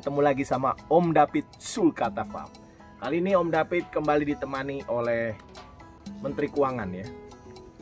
Ketemu lagi sama Om David Sulkata Farm. Kali ini Om David kembali ditemani oleh Menteri Keuangan ya.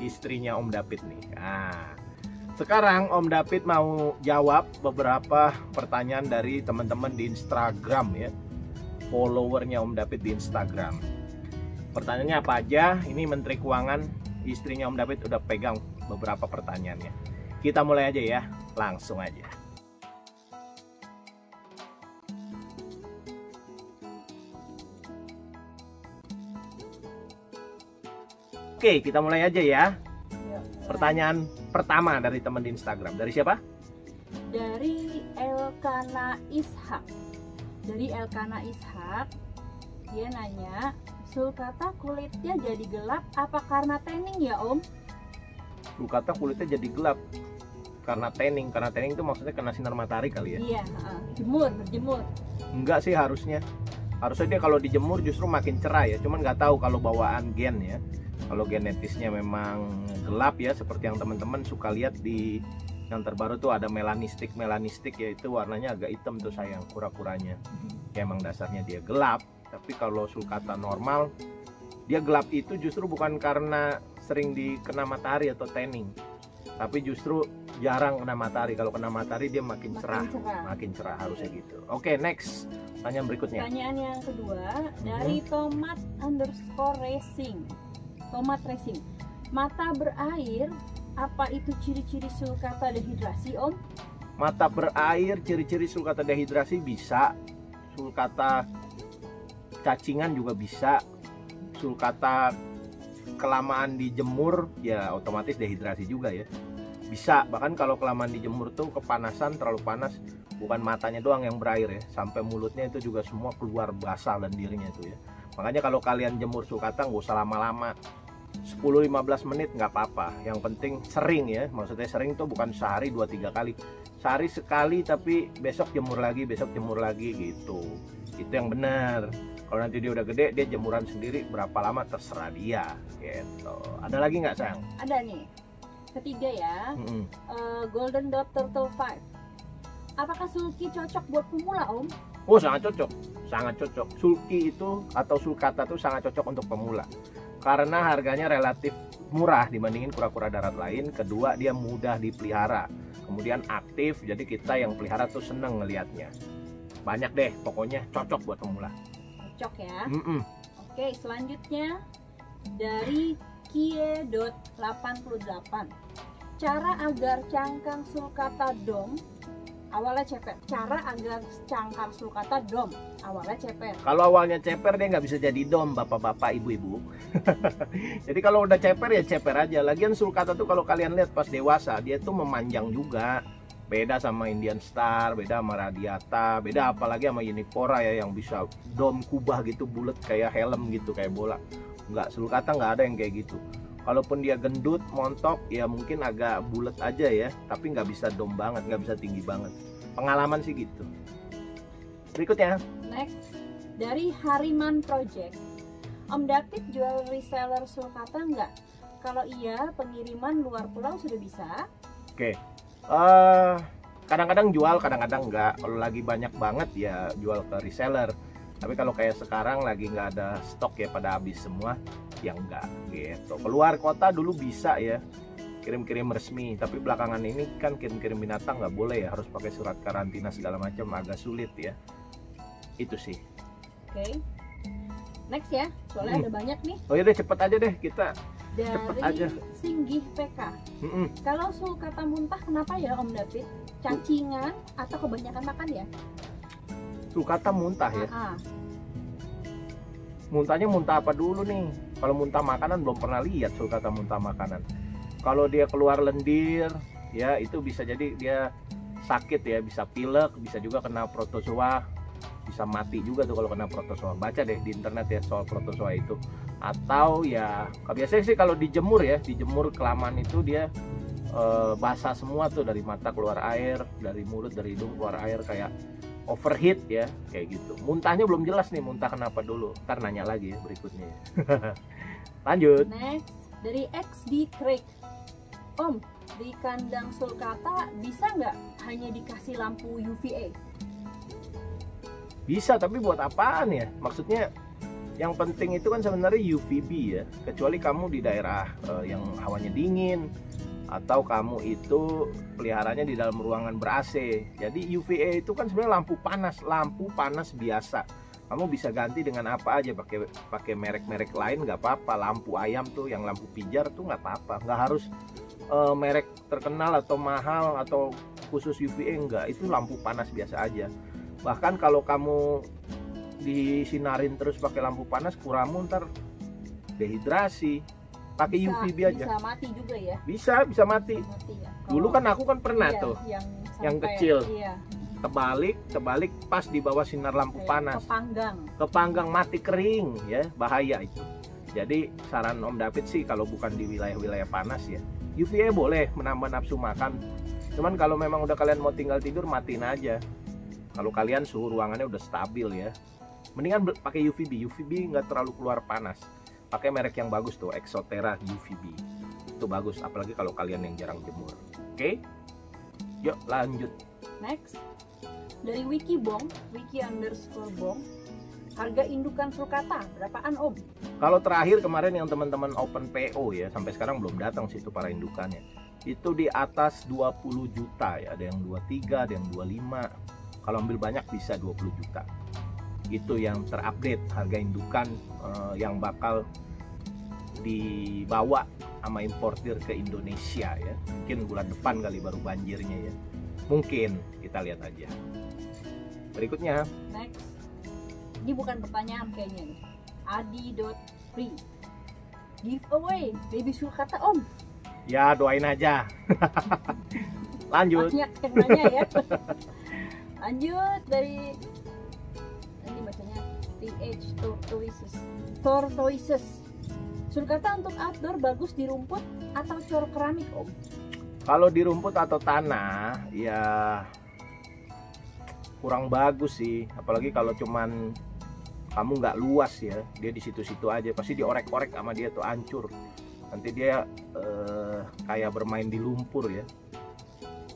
Istrinya Om David nih. Nah, sekarang Om David mau jawab beberapa pertanyaan dari teman-teman di Instagram ya. Followernya Om David di Instagram. Pertanyaannya apa aja? Ini Menteri Keuangan, istrinya Om David udah pegang beberapa pertanyaannya. Kita mulai aja ya, langsung aja. Oke, kita mulai aja ya. Pertanyaan pertama dari teman di Instagram. Dari siapa? Dari Elkana Ishak. Dari Elkana Ishak, dia nanya, sulcata kulitnya jadi gelap apa karena tanning ya Om? Lu kata kulitnya jadi gelap karena tanning. Karena tanning itu maksudnya kena sinar matahari kali ya? Iya, jemur, berjemur. Enggak sih harusnya. Harusnya dia kalau dijemur justru makin cerah ya. Cuman nggak tahu kalau bawaan gen ya. Kalau genetisnya memang gelap ya, seperti yang teman-teman suka lihat di yang terbaru tuh ada melanistik melanistik yaitu warnanya agak hitam tuh sayang kura-kuranya. Ya, emang dasarnya dia gelap. Tapi kalau sulcata normal dia gelap itu justru bukan karena sering dikena matahari atau tanning. Tapi justru jarang kena matahari. Kalau kena matahari dia makin, Makin cerah, cerah. makin cerah harusnya gitu. Oke, next. Pertanyaan berikutnya. Pertanyaan yang kedua dari tomat underscore racing. Tomat racing. Mata berair, apa itu ciri-ciri sulcata dehidrasi Om? Mata berair, ciri-ciri sulcata dehidrasi bisa. Sulcata cacingan juga bisa. Sulcata kelamaan dijemur ya otomatis dehidrasi juga ya. Bisa, bahkan kalau kelamaan dijemur tuh kepanasan terlalu panas bukan matanya doang yang berair ya, sampai mulutnya itu juga semua keluar basah lendirnya itu ya. Makanya kalau kalian jemur sulcata nggak usah lama-lama. 10-15 menit nggak apa-apa. Yang penting sering ya. Maksudnya sering tuh bukan sehari 2-3 kali. Sehari sekali tapi besok jemur lagi, besok jemur lagi gitu. Itu yang benar. Kalau nanti dia udah gede, dia jemuran sendiri berapa lama terserah dia gitu. Ada lagi nggak sayang? Ada nih. Ketiga ya, Mm-mm. eh, Golden Dot Turtle 5. Apakah sulki cocok buat pemula Om? Oh sangat cocok, sangat cocok. Sulki itu atau sulcata itu sangat cocok untuk pemula karena harganya relatif murah dibandingin kura-kura darat lain. Kedua dia mudah dipelihara, kemudian aktif. Jadi kita yang pelihara tuh seneng ngelihatnya. Banyak deh, pokoknya cocok buat pemula. Cocok ya. Mm-mm. Oke, selanjutnya dari kie.88. Cara agar cangkang sulcata dom awalnya ceper. Cara agar cangkang sulcata dom awalnya ceper. Kalau awalnya ceper dia nggak bisa jadi dom, bapak-bapak, ibu-ibu. jadi kalau udah ceper ya ceper aja. Lagian sulcata tuh kalau kalian lihat pas dewasa dia tuh memanjang juga. Beda sama Indian Star, beda sama Radiata, beda apalagi sama Unipora ya yang bisa dom kubah gitu bulat kayak helm gitu kayak bola. Nggak sulcata nggak ada yang kayak gitu. Kalaupun dia gendut, montok, ya mungkin agak bulat aja ya, tapi nggak bisa dom banget, nggak bisa tinggi banget. Pengalaman sih gitu. Berikutnya, Next dari Hariman Project. Om David jual reseller sulcata nggak? Kalau iya, pengiriman luar pulau sudah bisa. Oke. Eh, kadang-kadang jual, kadang-kadang enggak. Kalau lagi banyak banget ya jual ke reseller. Tapi kalau kayak sekarang lagi nggak ada stok ya pada habis semua, ya enggak gitu. Keluar kota dulu bisa ya kirim-kirim resmi, tapi belakangan ini kan kirim-kirim binatang nggak boleh ya, harus pakai surat karantina segala macam, agak sulit ya. Itu sih. Oke. Next ya, soalnya Hmm. ada banyak nih Oh ya deh cepet aja deh kita. Cepet aja. dari Singgih PK. Mm-mm. Kalau sulcata muntah kenapa ya Om David? Cacingan atau kebanyakan makan ya? Sulcata muntah ya. Ah, ah. muntahnya muntah apa dulu nih kalau muntah makanan belum pernah lihat sulcata muntah makanan. Kalau dia keluar lendir ya itu bisa jadi dia sakit ya bisa pilek bisa juga kena protozoa bisa mati juga tuh kalau kena protozoa. Baca deh di internet ya soal protozoa itu. Atau ya biasanya sih kalau dijemur ya dijemur kelamaan itu dia eh, basah semua tuh dari mata keluar air dari mulut dari hidung keluar air kayak overheat ya kayak gitu. Muntahnya belum jelas nih muntah kenapa dulu? Ntar nanya lagi ya berikutnya. Lanjut. Next dari XD Craig. Om, di kandang sulcata bisa nggak hanya dikasih lampu UVA? bisa tapi buat apaan ya? Maksudnya yang penting itu kan sebenarnya UVB ya. Kecuali kamu di daerah uh, yang hawanya dingin atau kamu itu peliharanya di dalam ruangan ber AC jadi UVA itu kan sebenarnya lampu panas lampu panas biasa. Kamu bisa ganti dengan apa aja pakai pakai merek-merek lain nggak apa-apa. Lampu ayam tuh yang lampu pijar tuh nggak apa-apa. Nggak harus uh, merek terkenal atau mahal atau khusus UVA enggak itu lampu panas biasa aja. Bahkan kalau kamu disinarin terus pakai lampu panas kuramu ntar dehidrasi pakai UVB aja. Bisa mati juga ya. bisa bisa mati. Mati ya. dulu kan aku kan pernah Iya, tuh yang, yang kecil. Iya, terbalik terbalik pas di bawah sinar lampu kayak panas. Kepanggang. kepanggang mati kering ya bahaya itu. Jadi saran Om David sih kalau bukan di wilayah-wilayah panas ya UVA boleh menambah nafsu makan. Cuman kalau memang udah kalian mau tinggal tidur matiin aja. Kalau kalian suhu ruangannya udah stabil ya mendingan pakai UVB UVB nggak terlalu keluar panas pakai merek yang bagus tuh Exotera UVB itu bagus apalagi kalau kalian yang jarang jemur oke yuk lanjut Next. Dari Wikibong, wiki underscore bong. Harga indukan sulcata berapaan om? Kalau terakhir kemarin yang teman-teman open PO ya sampai sekarang belum datang situ para indukannya. Itu di atas 20 juta ya, ada yang 23, ada yang 25. Kalau ambil banyak bisa 20 juta. Itu yang terupdate harga indukan eh, yang bakal dibawa sama importir ke Indonesia ya. Mungkin bulan depan kali baru banjirnya ya. Mungkin kita lihat aja. Berikutnya Next. Ini bukan pertanyaan kayaknya nih. Adi.free. Giveaway baby sulcata om. ya doain aja. Lanjut. Banyak yang nanya ya. Lanjut dari ini bacanya TH Tortoises. Tortoises. Sulcata untuk outdoor bagus di rumput atau cor keramik om? Kalau di rumput atau tanah ya kurang bagus sih, apalagi kalau cuman kamu nggak luas ya, dia di situ-situ aja pasti diorek-orek sama dia tuh hancur. Nanti dia eh, kayak bermain di lumpur ya.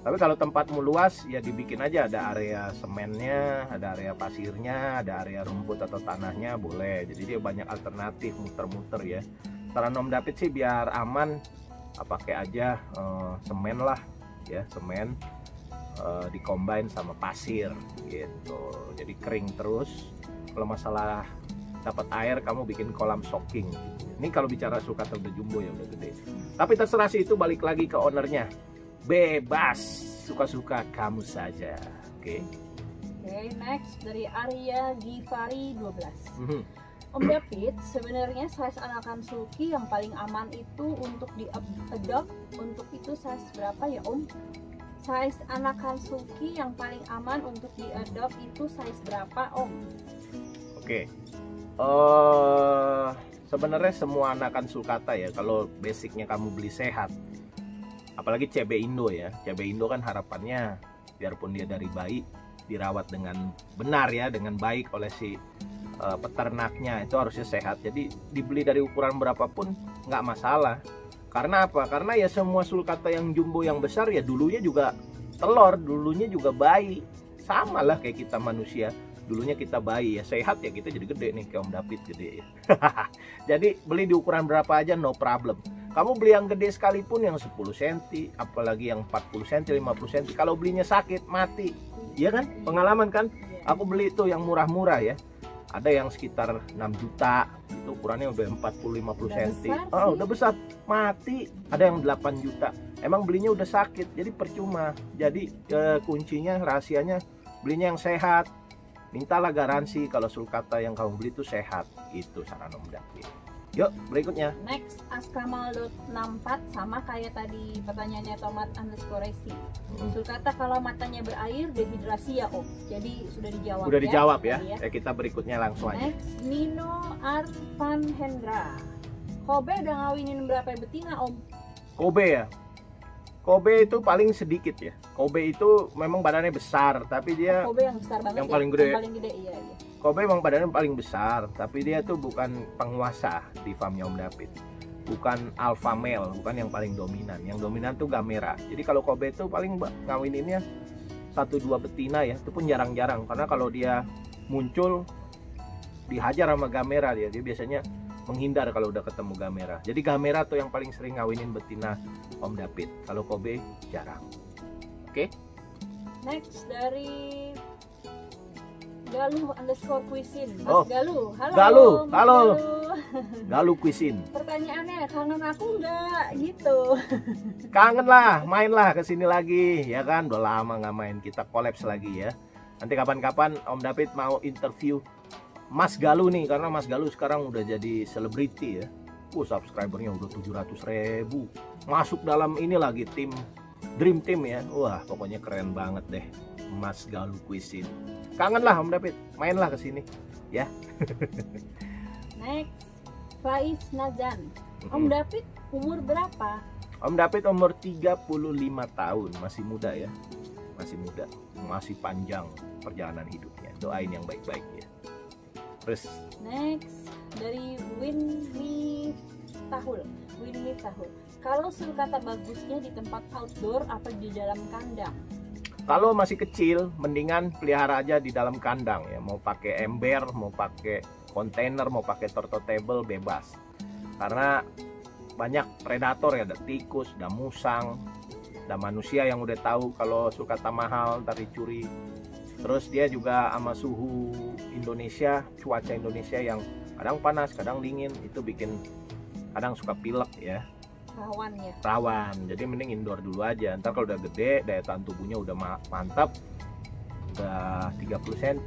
Tapi kalau tempatmu luas ya dibikin aja. Ada area semennya, ada area pasirnya, ada area rumput atau tanahnya boleh. Jadi dia banyak alternatif muter-muter ya. Saran Om David sih biar aman ah, pakai aja eh, semen lah ya semen eh, dicombine sama pasir gitu. Jadi kering terus. Kalau masalah dapat air kamu bikin kolam soaking. Ini kalau bicara sulcata udah jumbo ya udah gede. Tapi terserah sih itu balik lagi ke ownernya bebas suka-suka kamu saja oke Oke, next dari Arya Givari 12. Mhm. Om David, sebenarnya size anakan sulki yang paling aman itu untuk di adopt untuk itu size berapa ya Om? Size anakan sulki yang paling aman untuk di adopt itu size berapa Om? Oke. eh sebenarnya semua anakan sulcata ya kalau basicnya kamu beli sehat. Apalagi CB Indo ya. CB Indo kan harapannya biarpun dia dari bayi dirawat dengan benar ya, dengan baik oleh si eh, peternaknya itu harusnya sehat. Jadi dibeli dari ukuran berapapun nggak masalah. Karena apa? Karena ya semua sulcata yang jumbo yang besar ya dulunya juga telur, dulunya juga bayi. Sama lah kayak kita manusia dulunya kita bayi ya sehat ya kita jadi gede nih kayak Om David gede ya. Jadi beli di ukuran berapa aja no problem. Kamu beli yang gede sekalipun yang 10 cm apalagi yang 40 cm 50 cm kalau belinya sakit mati. Iya kan? Pengalaman kan? Aku beli itu yang murah-murah ya. Ada yang sekitar 6 juta itu ukurannya udah 40 50 Udah cm oh udah besar. Mati ada yang 8 juta. Emang belinya udah sakit jadi percuma. Jadi eh, kuncinya rahasianya belinya yang sehat mintalah garansi kalau sulcata yang kamu beli itu sehat itu saran Om David yuk berikutnya Next askamal.64 sama kayak tadi pertanyaannya tomat underscore racing. Hmm. Sulcata kalau matanya berair dehidrasi ya Om. Jadi sudah dijawab udah dijawab ya. tadi Eh, kita berikutnya langsung aja Next Nino Arvan Hendra. Kobe udah ngawinin berapa betina Om? Kobe ya Kobe itu paling sedikit ya. Kobe itu memang badannya besar tapi dia Kobe yang besar banget Yang ya? paling gede. Yang paling gede iya iya. Kobe memang badannya paling besar tapi dia tuh bukan penguasa di farmnya Om David. Bukan alpha male bukan yang paling dominan. Yang dominan tuh gamera. Jadi kalau Kobe itu paling ngawininnya satu dua betina ya. Itu pun jarang-jarang. Karena kalau dia muncul dihajar sama gamera dia. Dia biasanya menghindar kalau udah ketemu gamera jadi gamera tuh yang paling sering ngawinin betina Om David kalau Kobe jarang oke Next dari Galuh underscore Cuisine. Mas Oh. Galuh, halo. Galuh, Mas halo. Galuh. Galuh Cuisine Pertanyaannya, kangen aku enggak gitu. kangen lah main lah ke sini lagi ya kan udah lama nggak main kita kolaps lagi ya nanti kapan-kapan Om David mau interview Mas Galuh nih karena Mas Galuh sekarang udah jadi selebriti ya Wah subscribernya udah 700 ribu masuk dalam ini lagi tim Dream Team ya wah pokoknya keren banget deh Mas Galuh Cuisine kangen lah Om David main lah ke sini Next, Faiz Nazan. Om David umur berapa? Om David umur 35 tahun, masih muda ya. Masih muda, masih panjang perjalanan hidupnya. Doain yang baik-baik ya. Terus Next, dari Winmi Tahul. Winmi Tahul. Kalau sulcata bagusnya di tempat outdoor apa di dalam kandang? kalau masih kecil, mendingan pelihara aja di dalam kandang ya. Mau pakai ember, mau pakai kontainer, mau pakai turtle bebas. Karena banyak predator ya, ada tikus, ada musang, ada manusia yang udah tahu kalau sulcata mahal ntar dicuri. Terus dia juga sama suhu Indonesia, cuaca Indonesia yang kadang panas, kadang dingin, itu bikin kadang suka pilek ya. Rawan ya. rawan. Jadi mending indoor dulu aja. Ntar kalau udah gede daya tahan tubuhnya udah ma- mantap. Udah 30 cm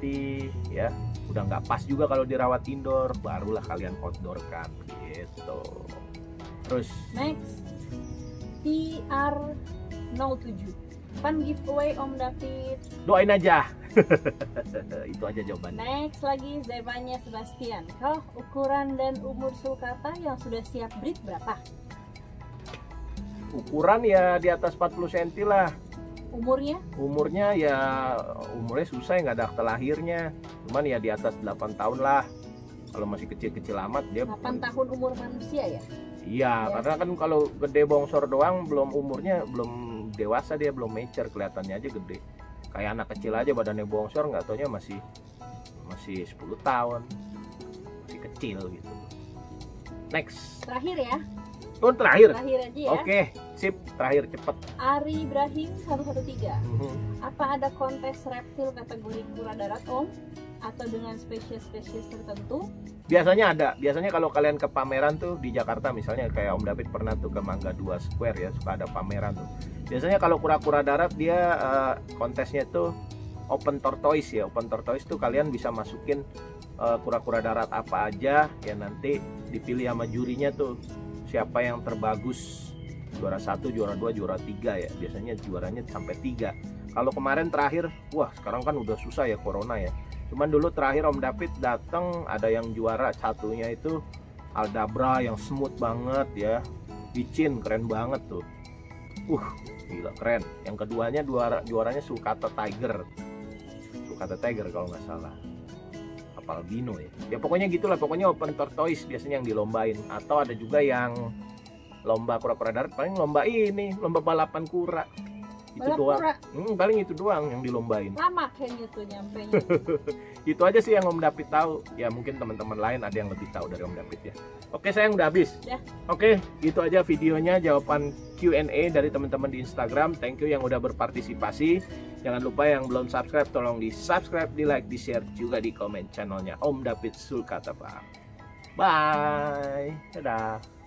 ya. Udah nggak pas juga kalau dirawat indoor. Barulah kalian outdoor kan gitu. Terus Next, TR07. Pan giveaway Om David. doain aja itu aja jawabannya Next lagi Zebanya Sebastian. Kalau ukuran dan umur sulcata yang sudah siap breed berapa? ukuran ya di atas 40 cm lah Umurnya? umurnya ya umurnya susah ya nggak ada akte lahirnya cuman ya di atas 8 tahun lah kalau masih kecil-kecil amat dia 8 tahun umur manusia ya? Iya, Ya. karena kan kalau gede bongsor doang belum umurnya belum dewasa dia belum mature kelihatannya aja gede. Kayak anak kecil aja badannya bongsor nggak taunya masih masih 10 tahun. Masih kecil gitu. Next. Terakhir ya? Oh, terakhir. Terakhir aja ya. Oke, sip, terakhir cepet. Ari Ibrahim 113. Mhm. Apa ada kontes reptil kategori kura darat Om? Atau dengan spesies-spesies tertentu? Biasanya ada. Biasanya kalau kalian ke pameran tuh di Jakarta misalnya kayak Om David pernah tuh ke Mangga 2 Square ya, suka ada pameran tuh. Biasanya kalau kura-kura darat dia eh, kontesnya tuh open tortoise ya. Open tortoise tuh kalian bisa masukin eh, kura-kura darat apa aja ya nanti dipilih sama jurinya tuh siapa yang terbagus juara satu, juara dua, juara tiga ya. Biasanya juaranya sampai tiga. Kalau kemarin terakhir, wah sekarang kan udah susah ya corona ya. Cuman dulu terakhir Om David datang ada yang juara satunya itu Aldabra yang smooth banget ya. Licin keren banget tuh. Uh, gila keren. Yang keduanya juara juaranya Sulcata Tiger. Sulcata Tiger kalau nggak salah. Apa albino ya. Ya pokoknya gitulah, pokoknya open tortoise biasanya yang dilombain atau ada juga yang lomba kura-kura darat paling lomba ini, lomba balapan kura. Itu Balap doang. Hmm, paling itu doang yang dilombain. Lama kayaknya tuh nyampe itu aja sih yang Om David tahu. Ya mungkin teman-teman lain ada yang lebih tahu dari Om David ya. Oke sayang udah habis. Ya. oke gitu aja videonya jawaban Q&A dari teman-teman di Instagram. Thank you yang udah berpartisipasi. Jangan lupa yang belum subscribe tolong di subscribe di like di share juga di komen channelnya Om David Sulkata Pak. Bye. Dadah